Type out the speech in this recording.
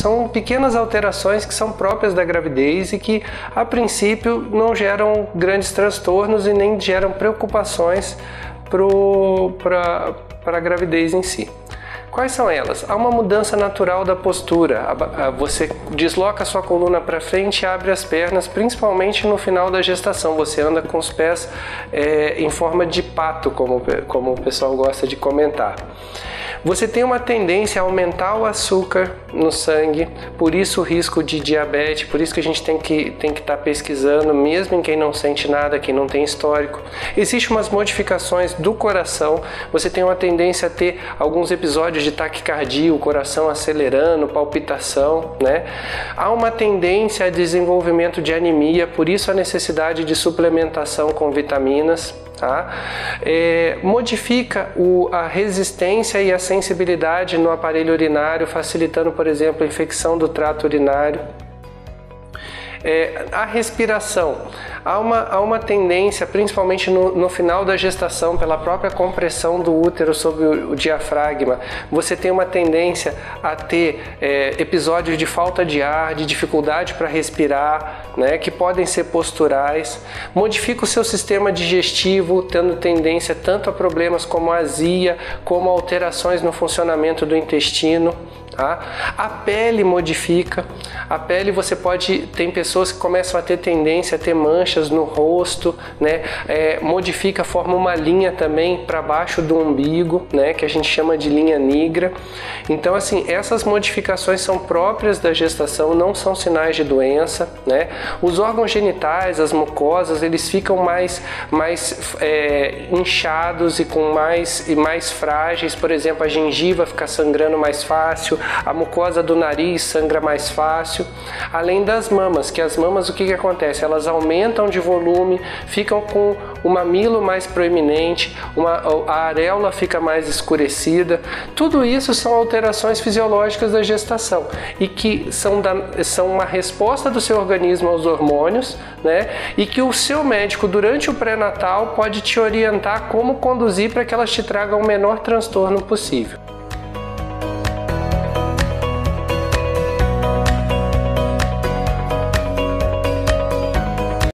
São pequenas alterações que são próprias da gravidez e que, a princípio, não geram grandes transtornos e nem geram preocupações para a gravidez em si. Quais são elas? Há uma mudança natural da postura. Você desloca sua coluna para frente e abre as pernas, principalmente no final da gestação. Você anda com os pés é, em forma de pato, como, como o pessoal gosta de comentar. Você tem uma tendência a aumentar o açúcar no sangue, por isso o risco de diabetes, por isso que a gente tem que tem que estar tá pesquisando, mesmo em quem não sente nada, quem não tem histórico. Existem umas modificações do coração, você tem uma tendência a ter alguns episódios de taquicardia, o coração acelerando, palpitação, né? Há uma tendência a desenvolvimento de anemia, por isso a necessidade de suplementação com vitaminas. Tá? É, modifica o, a resistência e a sensibilidade no aparelho urinário, facilitando, por exemplo, a infecção do trato urinário. É, a respiração. Há uma, há uma tendência, principalmente no, no final da gestação, pela própria compressão do útero sobre o, o diafragma, você tem uma tendência a ter é, episódios de falta de ar, de dificuldade para respirar, né, que podem ser posturais. Modifica o seu sistema digestivo, tendo tendência tanto a problemas como azia, como alterações no funcionamento do intestino. Tá? A pele modifica. A pele você pode tem pessoas que começam a ter tendência a ter manchas no rosto, né? É, modifica, forma uma linha também para baixo do umbigo, né? Que a gente chama de linha negra. Então assim essas modificações são próprias da gestação, não são sinais de doença, né? Os órgãos genitais, as mucosas, eles ficam mais mais é, inchados e com mais e mais frágeis. Por exemplo, a gengiva fica sangrando mais fácil a mucosa do nariz sangra mais fácil, além das mamas, que as mamas o que, que acontece? Elas aumentam de volume, ficam com o mamilo mais proeminente, uma, a areola fica mais escurecida. Tudo isso são alterações fisiológicas da gestação e que são, da, são uma resposta do seu organismo aos hormônios, né? E que o seu médico durante o pré-natal pode te orientar como conduzir para que elas te tragam o menor transtorno possível.